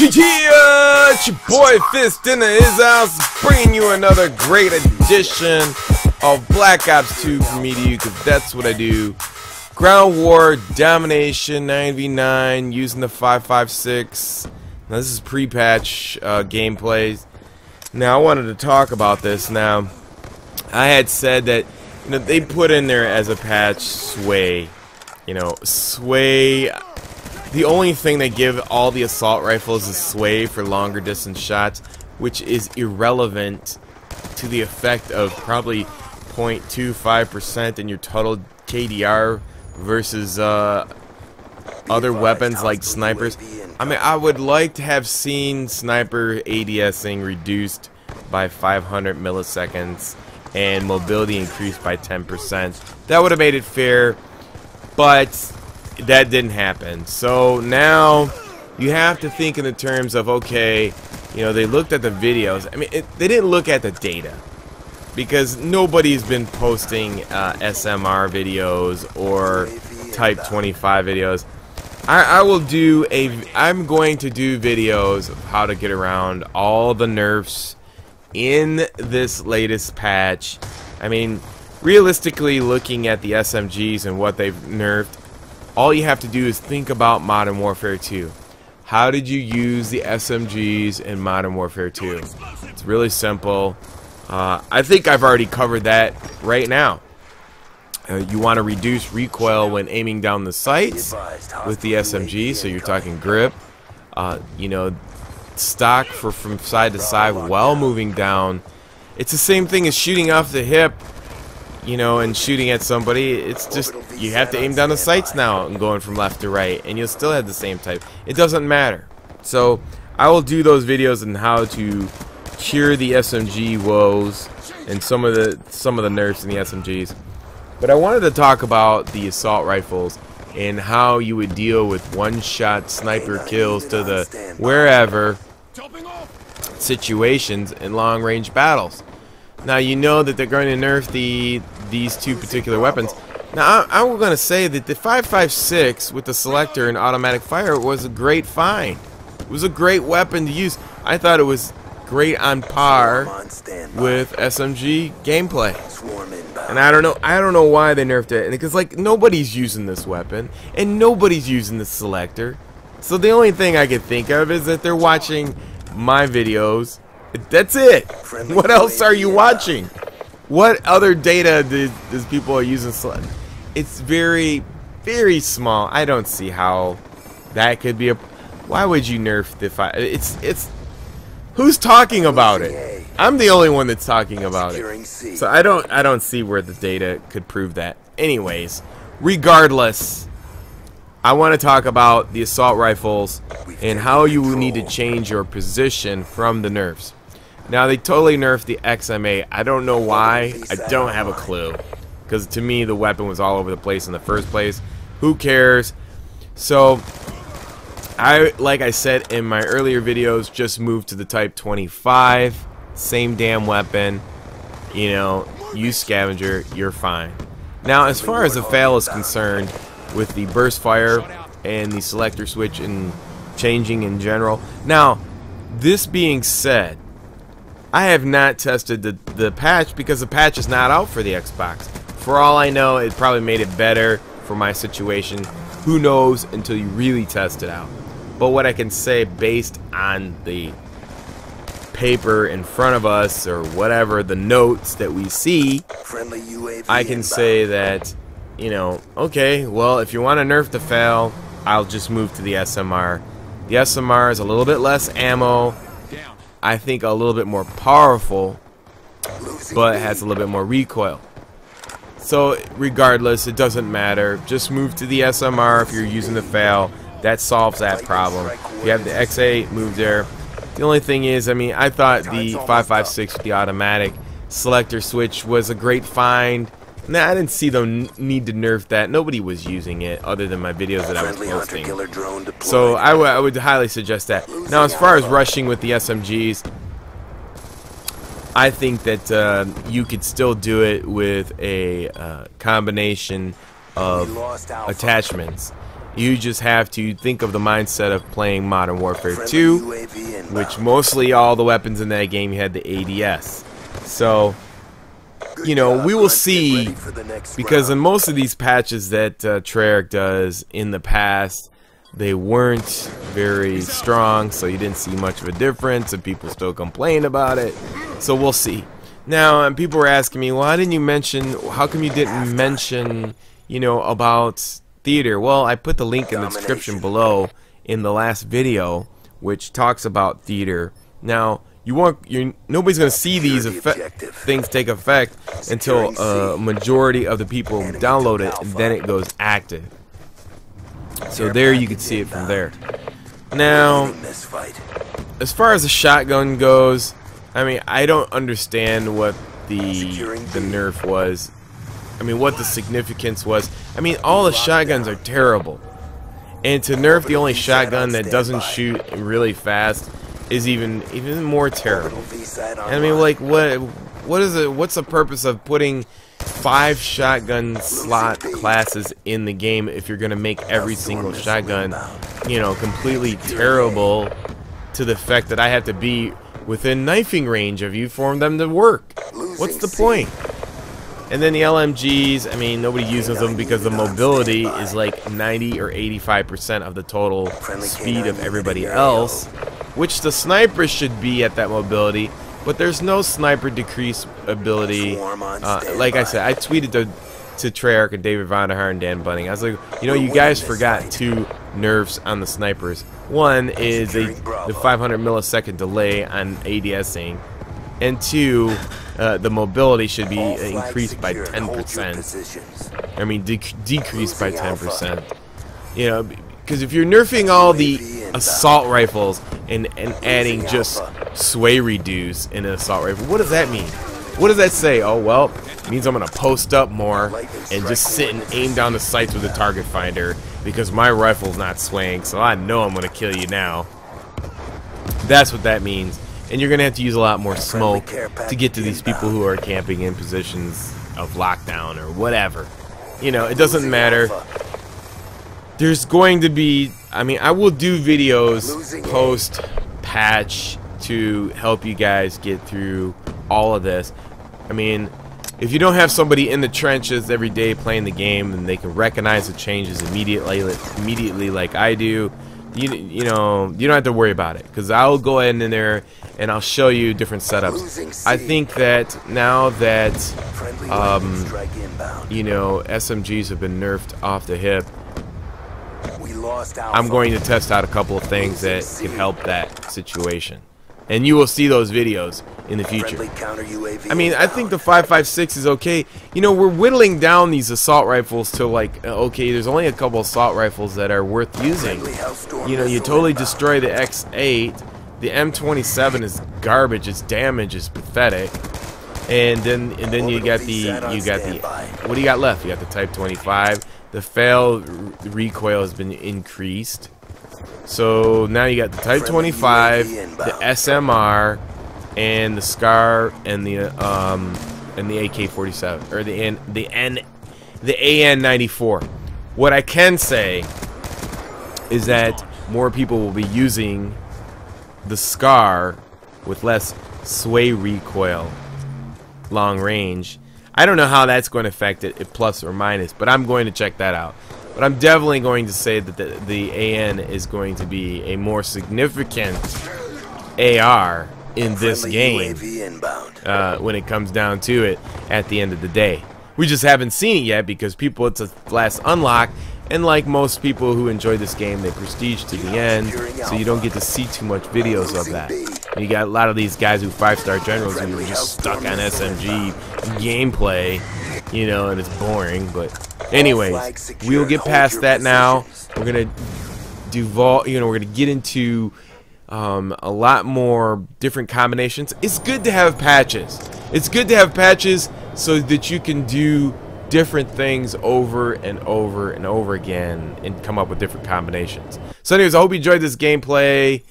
Yeah, it's your boy Fist in his house, bringing you another great edition of Black Ops 2 for me to you, because that's what I do. Ground War Domination 9v9 using the 556. Now, this is pre-patch uh, gameplays. Now, I wanted to talk about this. Now, I had said that you know they put in there as a patch sway. You know, sway the only thing they give all the assault rifles is sway for longer distance shots, which is irrelevant to the effect of probably 0.25% in your total KDR versus uh, other weapons like snipers. I mean, I would like to have seen sniper ADSing reduced by 500 milliseconds and mobility increased by 10%. That would have made it fair, but that didn't happen. So now you have to think in the terms of okay, you know, they looked at the videos. I mean, it, they didn't look at the data because nobody's been posting uh, SMR videos or Type 25 videos. I, I will do a. I'm going to do videos of how to get around all the nerfs in this latest patch. I mean, realistically, looking at the SMGs and what they've nerfed, all you have to do is think about Modern Warfare 2. How did you use the SMGs in Modern Warfare 2? It's really simple. Uh, I think I've already covered that right now. Uh, you want to reduce recoil when aiming down the sights with the SMG, so you're talking grip. Uh, you know, stock for from side to side while moving down. It's the same thing as shooting off the hip you know, and shooting at somebody, it's just, you have to aim down the sights now and going from left to right, and you'll still have the same type. It doesn't matter. So, I will do those videos on how to cure the SMG woes and some of the some of the nerfs in the SMGs. But I wanted to talk about the assault rifles and how you would deal with one-shot sniper kills to the wherever situations in long-range battles. Now you know that they're going to nerf the these two particular weapons. Now I, am going to say that the 5.56 with the selector and automatic fire was a great find. It was a great weapon to use. I thought it was great on par with SMG gameplay. And I don't know I don't know why they nerfed it because like nobody's using this weapon and nobody's using the selector. So the only thing I can think of is that they're watching my videos that's it. What else are you watching? What other data does, does people are using? It's very, very small. I don't see how that could be a. Why would you nerf the five? It's it's. Who's talking about it? I'm the only one that's talking about it. So I don't I don't see where the data could prove that. Anyways, regardless, I want to talk about the assault rifles and how you need to change your position from the nerfs. Now, they totally nerfed the XM8. I don't know why. I don't have a clue. Because to me, the weapon was all over the place in the first place. Who cares? So, I, like I said in my earlier videos, just moved to the Type 25. Same damn weapon. You know, you Scavenger, you're fine. Now, as far as the FAL is concerned, with the burst fire and the selector switch and changing in general. Now, this being said, I have not tested the, the patch because the patch is not out for the Xbox. For all I know, it probably made it better for my situation. Who knows until you really test it out. But what I can say based on the paper in front of us or whatever, the notes that we see, I can say that, you know, okay, well, if you want to nerf the FAL, I'll just move to the SMR. The SMR is a little bit less ammo, I think a little bit more powerful, but has a little bit more recoil. So regardless, it doesn't matter. Just move to the SMR if you're using the FAL. That solves that problem. You have the X8, move there. The only thing is, I mean, I thought the 5.56 with the automatic selector switch was a great find. Nah, I didn't see them need to nerf that. Nobody was using it other than my videos that I was posting. So I, I would highly suggest that. Now, as far as rushing with the SMGs, I think that uh, you could still do it with a uh, combination of attachments. You just have to think of the mindset of playing Modern Warfare 2, which mostly all the weapons in that game had the ADS. So, you know, we will see because in most of these patches that uh, Treyarch does in the past, they weren't very strong, so you didn't see much of a difference, and people still complain about it. So we'll see. Now, and people were asking me, why didn't you mention, how come you didn't mention, you know, about theater? Well, I put the link in the description below in the last video, which talks about theater. Now, you want you nobody's going to see these things take effect until a uh, majority of the people download it, and then it goes active. So there you can see it from there. Now, as far as the shotgun goes, I mean, I don't understand what the the nerf was. I mean, what the significance was. I mean, all the shotguns are terrible. And to nerf the only shotgun that doesn't shoot really fast is even even more terrible. I mean, like, what what is it? What's the purpose of putting five shotgun slot classes in the game if you're going to make every single shotgun, you know, completely terrible to the fact that I have to be within knifing range of you for them to work. What's the point? And then the LMGs, I mean, nobody uses them because the mobility is like 90 or 85% of the total speed of everybody else, which the snipers should be at that mobility, but there's no sniper decrease ability. Uh, like I said, I tweeted to to Treyarch and David Vonderhaar and Dan Bunting. I was like, you know, you guys forgot two nerfs on the snipers. One is a, the 500 millisecond delay on ADSing, and two, uh, the mobility should be increased by 10%. I mean, de decreased by 10%. You know, because if you're nerfing all the assault rifles and, and adding just sway reduce in an assault rifle, what does that mean? What does that say? Oh, well, it means I'm going to post up more and just sit and aim down the sights with the target finder because my rifle's not swaying, so I know I'm going to kill you now. That's what that means. And you're going to have to use a lot more smoke to get to these people who are camping in positions of lockdown or whatever. You know, it doesn't matter. There's going to be, I mean, I will do videos post patch to help you guys get through all of this. I mean, if you don't have somebody in the trenches every day playing the game and they can recognize the changes immediately, immediately like I do, you you know you don't have to worry about it because I'll go ahead in there and I'll show you different setups. I think that now that um, you know SMGs have been nerfed off the hip, I'm going to test out a couple of things that can help that situation and you will see those videos in the future. I mean, I think the 5.56 is okay. You know, we're whittling down these assault rifles to like, uh, okay, there's only a couple assault rifles that are worth using. You know, you totally destroy the X8. The M27 is garbage. Its damage is pathetic. And then and then you got the you got the what do you got left? You got the Type 25. The FAL recoil has been increased. So now you got the Type 25, the SMR, and the Scar, and the um, and the AK-47 or the N, the N, the AN-94. What I can say is that more people will be using the Scar with less sway recoil, long range. I don't know how that's going to affect it, plus or minus, but I'm going to check that out. But I'm definitely going to say that the, the AN is going to be a more significant AR in this game uh, when it comes down to it at the end of the day. We just haven't seen it yet because people, it's a last unlock, and like most people who enjoy this game, they prestige to the end, so you don't get to see too much videos of that. You got a lot of these guys who five-star generals who are just stuck on SMG gameplay, you know, and it's boring, but Anyways, we will get past that now. We're gonna do vol. You know, we're gonna get into um, a lot more different combinations. It's good to have patches. It's good to have patches so that you can do different things over and over and over again and come up with different combinations. So anyways, I hope you enjoyed this gameplay.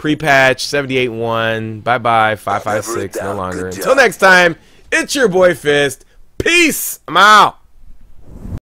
Pre-patch 78.1. Bye-bye. 556 no longer. Until next time, it's your boy Fist. Peace. I'm out.